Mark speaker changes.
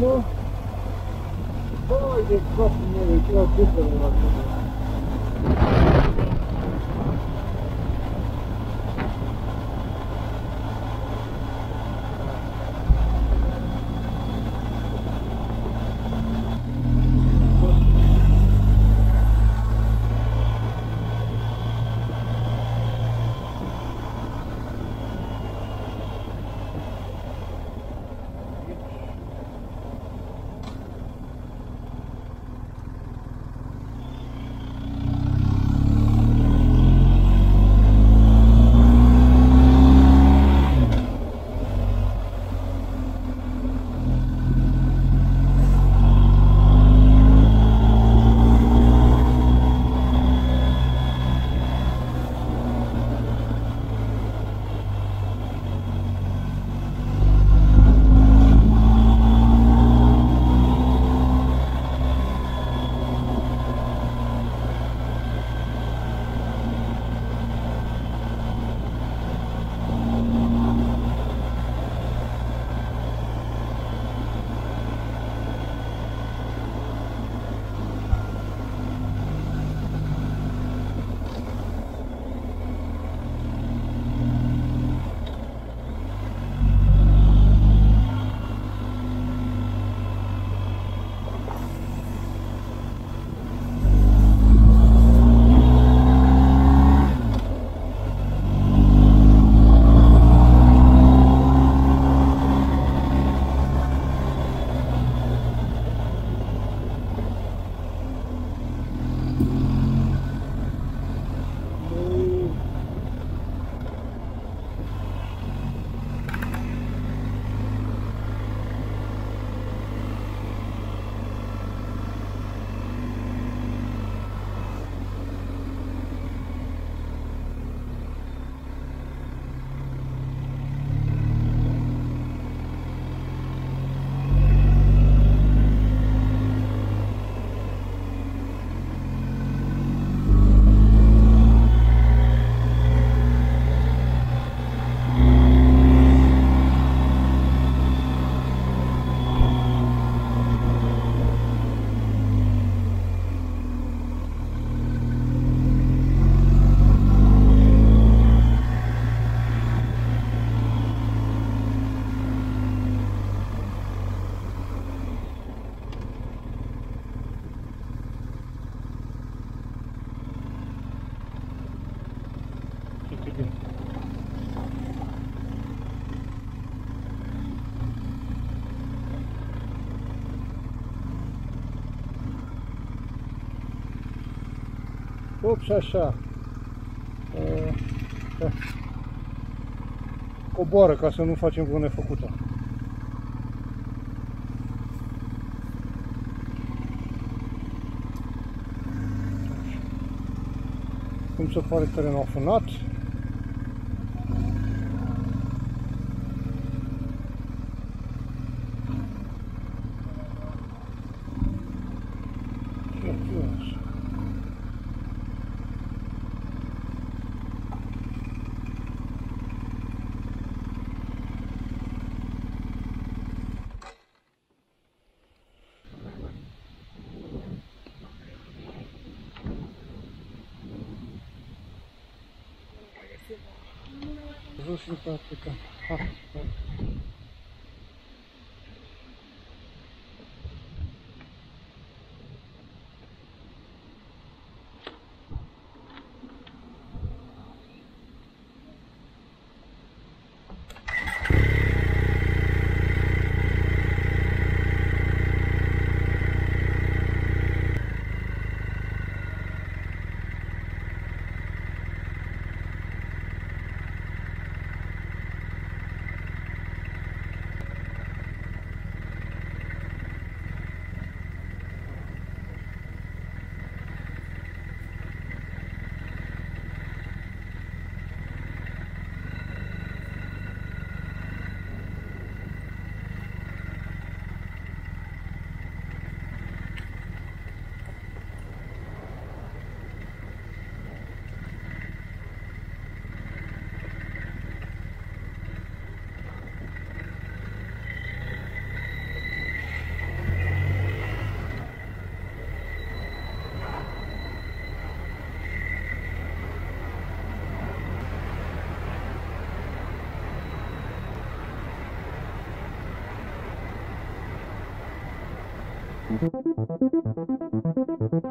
Speaker 1: mu? Vay be, kapı ne? Biraz kötü olmak. Op, și așa. Uh, da. Coboară ca să nu facem vreo nefăcută. Cum se pare terenul afunat. 是这个，好，好。Thank you.